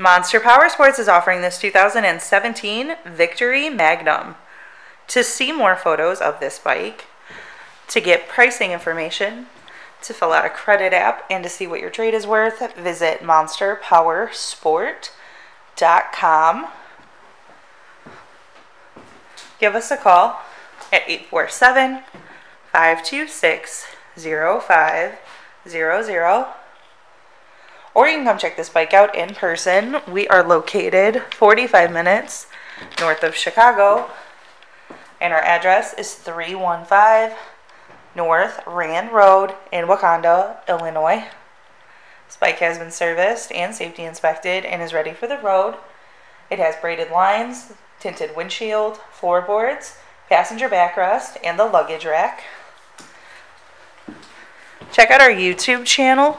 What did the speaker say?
Monster Powersports is offering this 2017 Victory Magnum. To see more photos of this bike, to get pricing information, to fill out a credit app, and to see what your trade is worth, visit monsterpowersport.com. Give us a call at 847 526 0500. Or you can come check this bike out in person. We are located 45 minutes north of Chicago. And our address is 315 North Rand Road in Wauconda, Illinois. This bike has been serviced and safety inspected and is ready for the road. It has braided lines, tinted windshield, floorboards, passenger backrest, and the luggage rack. Check out our YouTube channel.